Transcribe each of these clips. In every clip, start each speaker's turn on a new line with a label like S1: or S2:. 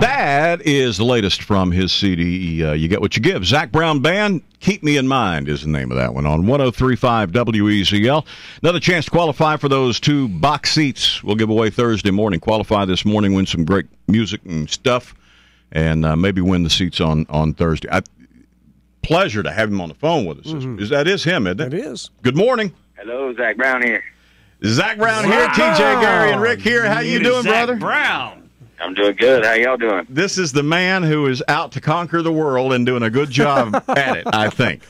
S1: That is the latest from his CD. Uh, you get what you give. Zac Brown Band, Keep Me in Mind is the name of that one on 1035 WEZL. Another chance to qualify for those two box seats we'll give away Thursday morning. Qualify this morning, win some great music and stuff, and uh, maybe win the seats on, on Thursday. I, pleasure to have him on the phone with us. Mm-hmm. Is, that is him, isn't it?
S2: It is.
S1: Good morning.
S3: Hello, Zac Brown here.
S1: Zac Brown here, TJ Gary and Ric here. How you doing,
S4: Zac
S1: brother?
S4: Brown.
S3: I'm doing good. How y'all doing?
S1: This is the man who is out to conquer the world and doing a good job at it. I think.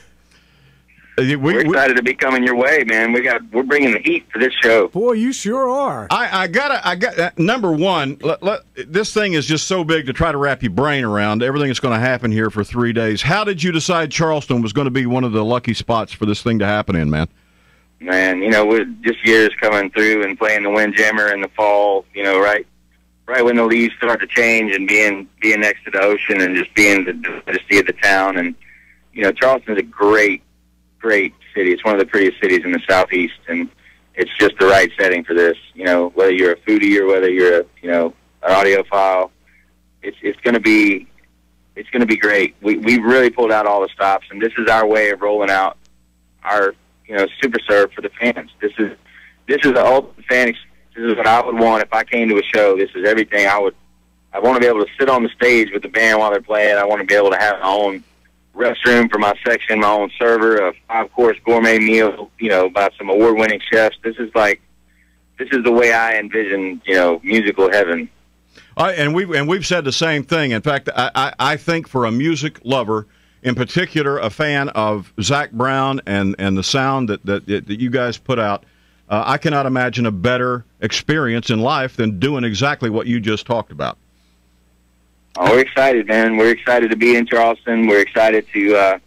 S3: Uh, we, are excited we, to be coming your way, man. We got we're bringing the heat for this show.
S2: Boy, you sure are.
S1: I, I gotta, I got uh, number one. Let, let, this thing is just so big to try to wrap your brain around. Everything that's going to happen here for three days. How did you decide Charleston was going to be one of the lucky spots for this thing to happen in, man?
S3: Man, you know, with just years coming through and playing the Windjammer in the fall, you know, right right when the leaves start to change and being being next to the ocean and just being the diversity of the town and you know Charleston is a great great city. It's one of the prettiest cities in the southeast and it's just the right setting for this. You know whether you're a foodie or whether you're a you know an audiophile, it's it's going to be it's going to be great. We we really pulled out all the stops and this is our way of rolling out our you know super serve for the fans. This is this is the ultimate fan experience this is what I would want if I came to a show. This is everything I would. I want to be able to sit on the stage with the band while they're playing. I want to be able to have my own restroom for my section, my own server, a five-course gourmet meal, you know, by some award-winning chefs. This is like, this is the way I envision, you know, musical heaven.
S1: And we and we've said the same thing. In fact, I, I, I think for a music lover, in particular, a fan of Zac Brown and, and the sound that, that that you guys put out uh, I cannot imagine a better experience in life than doing exactly what you just talked about.
S3: Oh, we're excited, man. We're excited to be in Charleston. We're excited to, uh,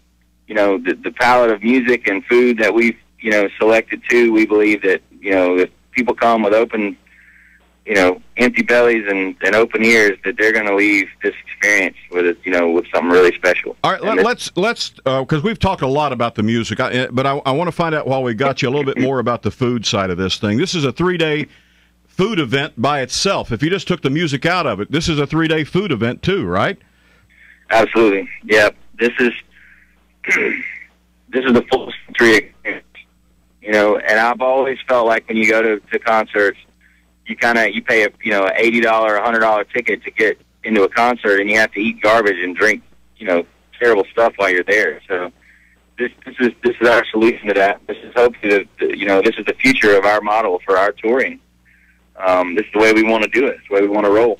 S3: you know, the, the palette of music and food that we've, you know, selected too. We believe that, you know, if people come with open you know, empty bellies and, and open ears that they're going to leave this experience with it, you know, with something really special.
S1: All right, let, us let's because uh, we've talked a lot about the music, I, but I, I want to find out while we got you a little bit more about the food side of this thing. This is a three day food event by itself. If you just took the music out of it, this is a three day food event too, right?
S3: Absolutely. Yeah. This is this is the full three. You know, and I've always felt like when you go to, to concerts you kind of you pay a you know eighty dollar a hundred dollar ticket to get into a concert and you have to eat garbage and drink you know terrible stuff while you're there so this this is this is our solution to that this is hopefully the, the you know this is the future of our model for our touring um, this is the way we want to do it it's the way we want to roll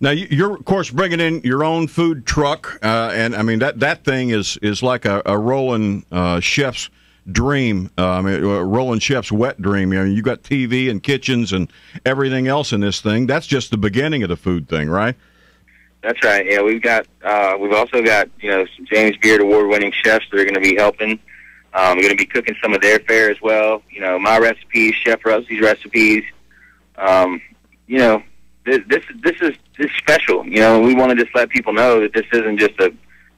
S1: now you're of course bringing in your own food truck uh, and I mean that that thing is is like a, a rolling uh, chef's dream. Uh, I mean, Roland Chef's wet dream. You know, you got TV and kitchens and everything else in this thing. That's just the beginning of the food thing, right?
S3: That's right. Yeah, we've got uh, we've also got you know some James Beard award winning chefs that are going to be helping. Um, we're going to be cooking some of their fare as well. You know, my recipes, Chef Rosie's recipes. Um, you know, this this this is this is special. You know, we want to just let people know that this isn't just a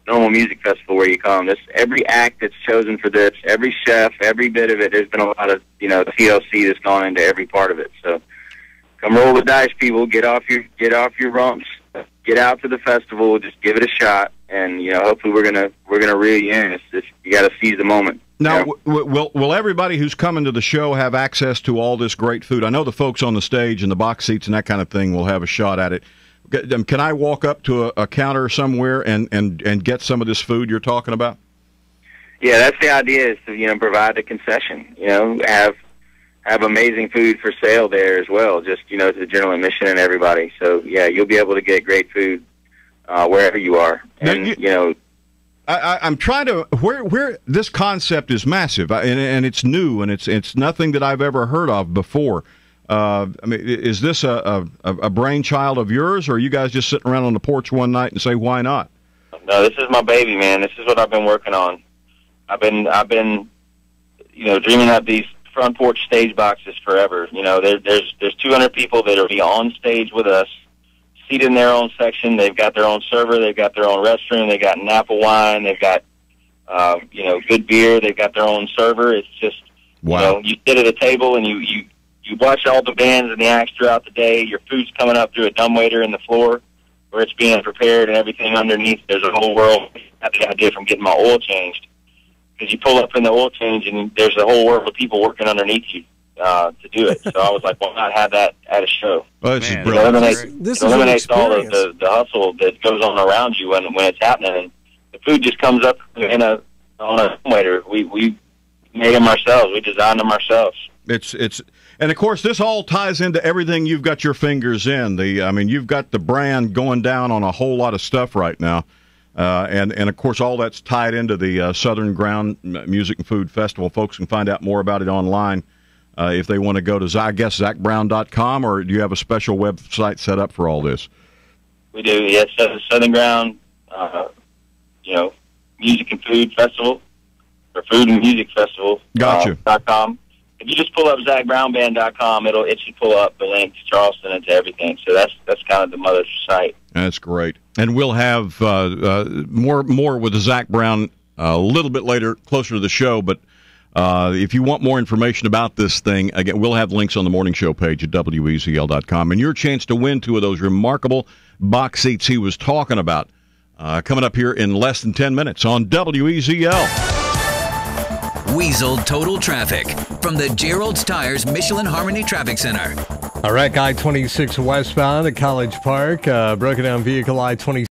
S3: normal music festival where you come. This every act that's chosen for this, every chef, every bit of it. There's been a lot of you know TLC that's gone into every part of it. So come roll the dice, people. Get off your get off your rumps. Get out to the festival. Just give it a shot, and you know hopefully we're gonna we're gonna reel you in. It's, it's, you got to seize the moment.
S1: Now, w- will will everybody who's coming to the show have access to all this great food? I know the folks on the stage and the box seats and that kind of thing will have a shot at it. Um, can I walk up to a, a counter somewhere and, and, and get some of this food you're talking about?
S3: Yeah, that's the idea is to you know provide the concession. You know, have have amazing food for sale there as well. Just you know, to the general admission and everybody. So yeah, you'll be able to get great food uh, wherever you are, and you, you know.
S1: I, I'm trying to where where this concept is massive and, and it's new and it's it's nothing that I've ever heard of before. Uh, I mean, is this a, a, a brainchild of yours, or are you guys just sitting around on the porch one night and say, "Why not"?
S3: No, this is my baby, man. This is what I've been working on. I've been, I've been, you know, dreaming up these front porch stage boxes forever. You know, there, there's there's 200 people that will be on stage with us, seated in their own section. They've got their own server. They've got their own restroom. They've got Napa wine. They've got, uh, you know, good beer. They've got their own server. It's just, wow. you know, you sit at a table and you you you watch all the bands and the acts throughout the day. Your food's coming up through a dumbwaiter in the floor. where it's being prepared and everything underneath. There's a whole world. I had the idea from getting my oil changed because you pull up in the oil change and there's a whole world of people working underneath you uh, to do it. So I was like, why not have that at a show?
S1: Well, this
S2: Man,
S1: is
S3: It
S1: brilliant.
S3: eliminates,
S4: This
S3: it
S4: is
S3: eliminates all of the, the hustle that goes on around you when when it's happening. And the food just comes up in a on a waiter. We we made them ourselves. We designed them ourselves.
S1: It's it's and of course this all ties into everything you've got your fingers in. The I mean you've got the brand going down on a whole lot of stuff right now, uh, and and of course all that's tied into the uh, Southern Ground Music and Food Festival. Folks can find out more about it online uh, if they want to go to I guess ZacBrown.com or do you have a special website set up for all this?
S3: We do. Yes, yeah, Southern Ground. Uh, you know, music and food festival or food and music festival.
S1: Gotcha.
S3: Uh, dot com. If you just pull up ZacBrownBand.com, it'll it should pull up the link to Charleston and to everything. So that's that's kind of the mother site.
S1: That's great. And we'll have uh, uh, more more with Zac Brown uh, a little bit later, closer to the show. But uh, if you want more information about this thing, again, we'll have links on the morning show page at WEZL.com. And your chance to win two of those remarkable box seats he was talking about uh, coming up here in less than 10 minutes on WEZL.
S5: Weasel Total Traffic from the Gerald's Tires Michelin Harmony Traffic Center.
S4: All right, I 26 westbound at College Park, uh, broken down vehicle I 26.